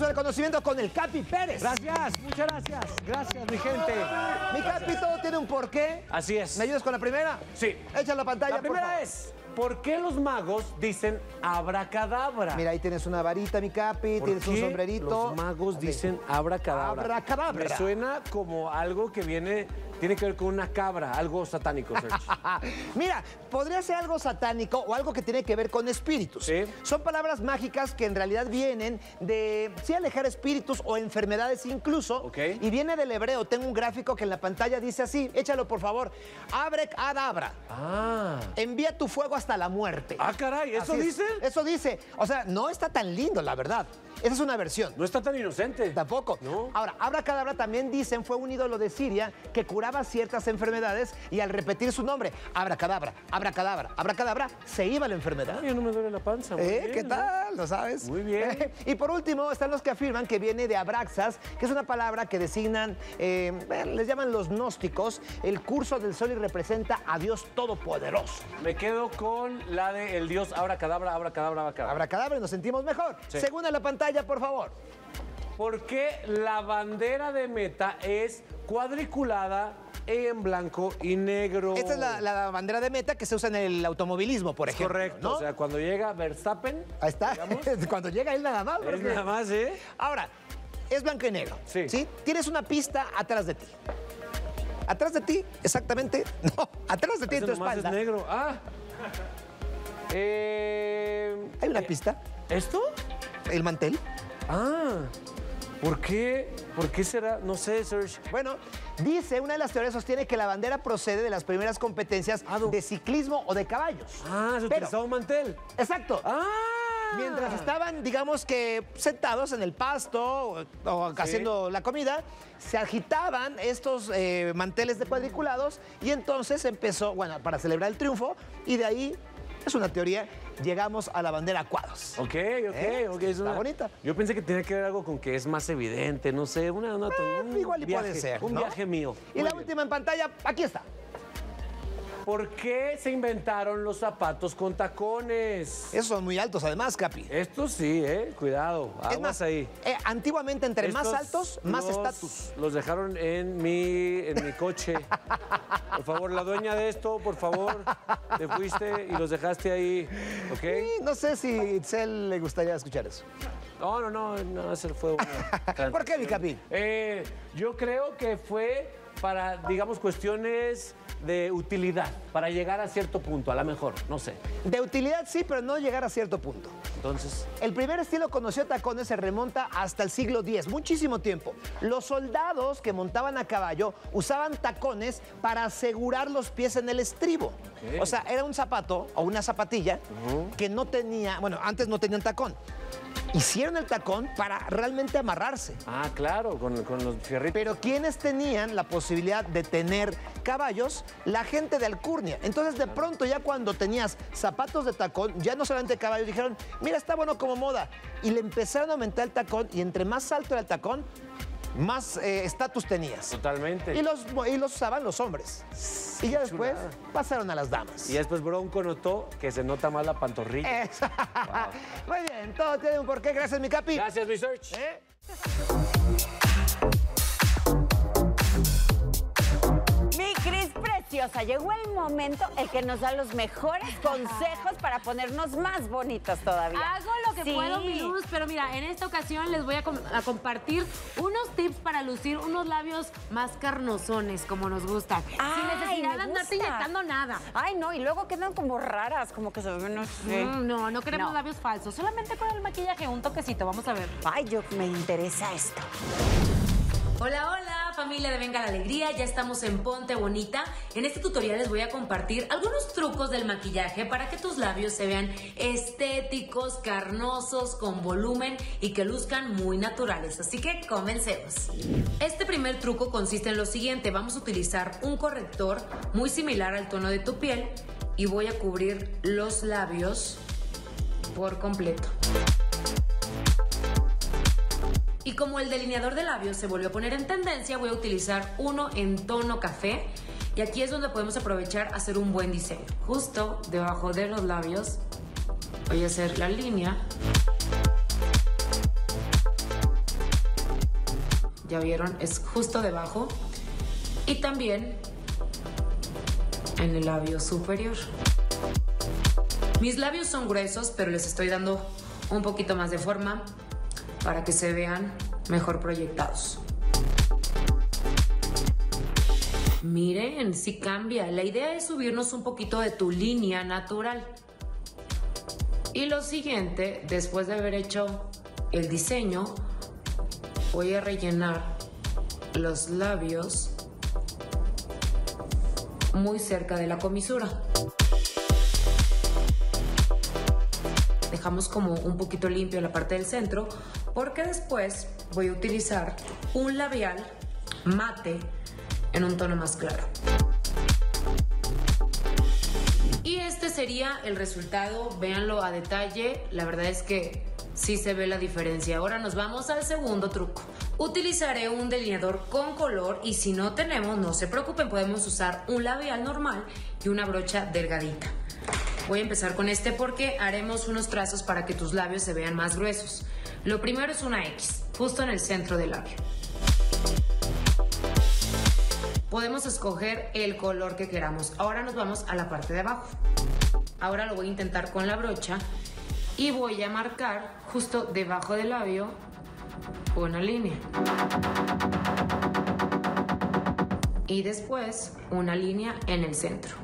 Al conocimiento con el Capi Pérez. Gracias, muchas gracias. Gracias, mi gente. Mi Capi, todo tiene un porqué. Así es. ¿Me ayudas con la primera? Sí. Echa la pantalla, La por primera favor. es, ¿por qué los magos dicen abracadabra? Mira, ahí tienes una varita, mi Capi, ¿Por tienes un sombrerito. Los magos dicen abracadabra. Abracadabra. Me suena como algo que viene, tiene que ver con una cabra, algo satánico, Serge. Mira, podría ser algo satánico o algo que tiene que ver con espíritus. Sí. Son palabras mágicas que en realidad vienen de, sí, alejar espíritus o enfermedades incluso. Ok. Y viene del hebreo. Tengo un gráfico que en la pantalla dice así. Échalo, por favor. Abre adabra. ah. Envía tu fuego hasta la muerte. Ah, caray, ¿eso Así es. dice? Eso dice. O sea, no está tan lindo, la verdad. Esa es una versión. No está tan inocente. Tampoco. No. Ahora, Abracadabra también dicen fue un ídolo de Siria que curaba ciertas enfermedades y al repetir su nombre, Abracadabra, Abracadabra, Abracadabra, se iba la enfermedad. Ay, no me duele la panza. muy ¿Eh? bien, ¿Qué ¿no? tal? ¿Lo sabes? Muy bien. y por último, están los que afirman que viene de Abraxas, que es una palabra que designan, eh, les llaman los gnósticos, el curso del sol y representa a Dios Todopoderoso. Me quedo con la de el dios abracadabra, abracadabra, abracadabra. Abracadabra y nos sentimos mejor. Sí. Segunda la pantalla, por favor. ¿Por qué la bandera de meta es cuadriculada en blanco y negro? Esta es la, la bandera de meta que se usa en el automovilismo, por ejemplo. correcto. ¿no? O sea, cuando llega Verstappen, Ahí está. Cuando llega él nada más. es porque- nada más, ¿eh? Ahora, es blanco y negro. Sí. Tienes una pista atrás de ti. Atrás de ti, exactamente. No, atrás de ti en tu espalda. es negro. Ah. Eh, Hay una eh, pista. ¿Esto? El mantel. Ah. ¿Por qué? ¿Por qué será? No sé, Serge. Bueno, dice, una de las teorías sostiene que la bandera procede de las primeras competencias Ah, de ciclismo o de caballos. Ah, se Pero- utilizaba un mantel. Exacto. Ah. Mientras estaban, digamos que sentados en el pasto o, o haciendo la comida, se agitaban estos eh, manteles de cuadriculados y entonces empezó, bueno, para celebrar el triunfo y de ahí, es una teoría, llegamos a la bandera cuadros. Ok, ok, ¿Eh? ok. es Está una- bonita. Yo pensé que tenía que ver algo con que es más evidente, no sé, una, una- un Igual y viaje, puede ser. Un ¿no? viaje mío. Y Muy la bien. última en pantalla, aquí está. ¿Por qué se inventaron los zapatos con tacones? Esos son muy altos además, Capi. Estos sí, ¿eh? Cuidado, Es aguas más, ahí. eh, antiguamente entre más altos, más estatus. Los dejaron en mi, en mi coche. Por favor, la dueña de esto, por favor, te fuiste y los dejaste ahí, ¿ok? Y no sé si Itzel le gustaría escuchar eso. No, no, no, no, ese fue una... ¿Por qué, mi Capi? Eh, yo creo que fue para, digamos, cuestiones de utilidad, para llegar a cierto punto, a lo mejor, no sé. De utilidad sí, pero no llegar a cierto punto. Entonces, El primer estilo conocido tacones se remonta hasta el siglo X, muchísimo tiempo. Los soldados que montaban a caballo usaban tacones para asegurar los pies en el estribo. O sea, era un zapato o una zapatilla que no tenía, bueno, antes no tenían tacón. Hicieron el tacón para realmente amarrarse. ah, claro, con, con los fierritos. Pero quienes tenían la posibilidad de tener caballos, la gente de Alcurnia. Entonces, de pronto, ya cuando tenías zapatos de tacón, ya no solamente caballos, dijeron, mira, está bueno como moda. Y le empezaron a aumentar el tacón, y entre más alto era el tacón, más eh, estatus tenías. Totalmente. Y los, y los usaban los hombres. Y ya después chulada. pasaron a las damas. Y después Bronco notó que se nota más la pantorrilla. Muy bien, todo tiene un porqué. Gracias, mi capi. Gracias, mi search. ¿Eh? Preciosa, llegó el momento el que nos da los mejores consejos para ponernos más bonitas todavía. Hago lo que Sí. puedo, mi luz, pero mira, en esta ocasión les voy a, com- a compartir unos tips para lucir unos labios más carnosones, como nos gustan. Ay, sin necesidad de andarte inyectando nada. Ay, no, y luego quedan como raras, como que se ven, no sé. Mm, no, no queremos No. labios falsos, solamente con el maquillaje, un toquecito, vamos a ver. Ay, yo me interesa esto. Hola, hola, familia de Venga la Alegría, ya estamos en Ponte Bonita. En este tutorial les voy a compartir algunos trucos del maquillaje para que tus labios se vean estéticos, carnosos, con volumen y que luzcan muy naturales. Así que comencemos. Este primer truco consiste en lo siguiente, vamos a utilizar un corrector muy similar al tono de tu piel y voy a cubrir los labios por completo. Y como el delineador de labios se volvió a poner en tendencia, voy a utilizar uno en tono café. Y aquí es donde podemos aprovechar hacer un buen diseño. Justo debajo de los labios voy a hacer la línea. ya vieron, es justo debajo. Y también en el labio superior. Mis labios son gruesos, pero les estoy dando un poquito más de forma para que se vean mejor proyectados. Miren, si cambia. La idea es subirnos un poquito de tu línea natural. Y lo siguiente, después de haber hecho el diseño, voy a rellenar los labios muy cerca de la comisura. Dejamos como un poquito limpio la parte del centro porque después voy a utilizar un labial mate en un tono más claro. Y este sería el resultado, véanlo a detalle, la verdad es que sí se ve la diferencia. Ahora nos vamos al segundo truco. Utilizaré un delineador con color y si no tenemos, no se preocupen, podemos usar un labial normal y una brocha delgadita. Voy a empezar con este porque haremos unos trazos para que tus labios se vean más gruesos. Lo primero es una X, justo en el centro del labio. Podemos escoger el color que queramos. Ahora nos vamos a la parte de abajo. Ahora lo voy a intentar con la brocha y voy a marcar justo debajo del labio una línea. Y después una línea en el centro.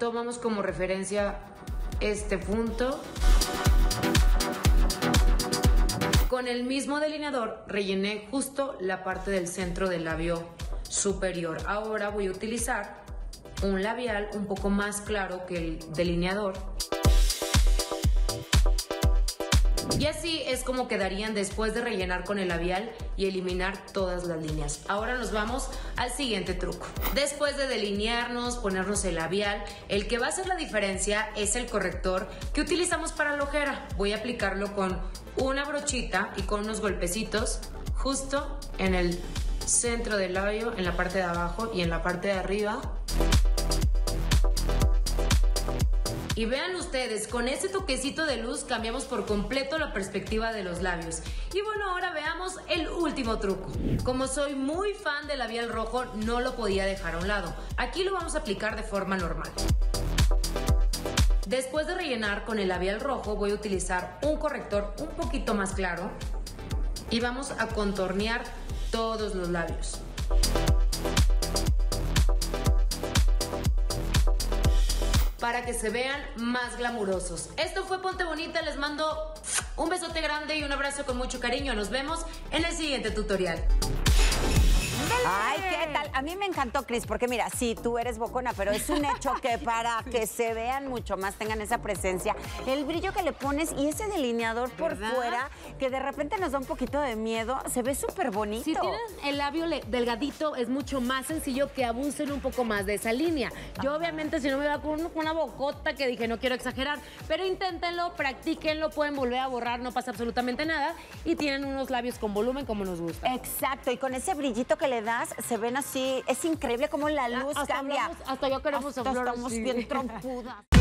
Tomamos como referencia este punto. Con el mismo delineador rellené justo la parte del centro del labio superior. Ahora voy a utilizar un labial un poco más claro que el delineador Y así es como quedarían después de rellenar con el labial y eliminar todas las líneas. Ahora nos vamos al siguiente truco. Después de delinearnos, ponernos el labial, el que va a hacer la diferencia es el corrector que utilizamos para la ojera. Voy a aplicarlo con una brochita y con unos golpecitos justo en el centro del labio, en la parte de abajo y en la parte de arriba. Y vean ustedes, con ese toquecito de luz cambiamos por completo la perspectiva de los labios. Y bueno, ahora veamos el último truco. Como soy muy fan del labial rojo, no lo podía dejar a un lado. Aquí lo vamos a aplicar de forma normal. Después de rellenar con el labial rojo, voy a utilizar un corrector un poquito más claro y vamos a contornear todos los labios. Para que se vean más glamurosos. Esto fue Ponte Bonita, les mando un besote grande y un abrazo con mucho cariño. Nos vemos en el siguiente tutorial. Ay, ¿qué tal? A mí me encantó, Cris, porque mira, sí, tú eres bocona, pero es un hecho que para que se vean mucho más, tengan esa presencia, el brillo que le pones y ese delineador por fuera, que de repente nos da un poquito de miedo, se ve súper bonito. Si tienen el labio delgadito, es mucho más sencillo que abusen un poco más de esa línea. Yo, obviamente, si no me va con una bocota que dije, no quiero exagerar, pero inténtenlo, practíquenlo, pueden volver a borrar, no pasa absolutamente nada, y tienen unos labios con volumen como nos gusta. Exacto, y con ese brillito que le se ven así, es increíble cómo la luz hasta cambia. hasta yo queremos hasta hablar estamos así. bien trompudas.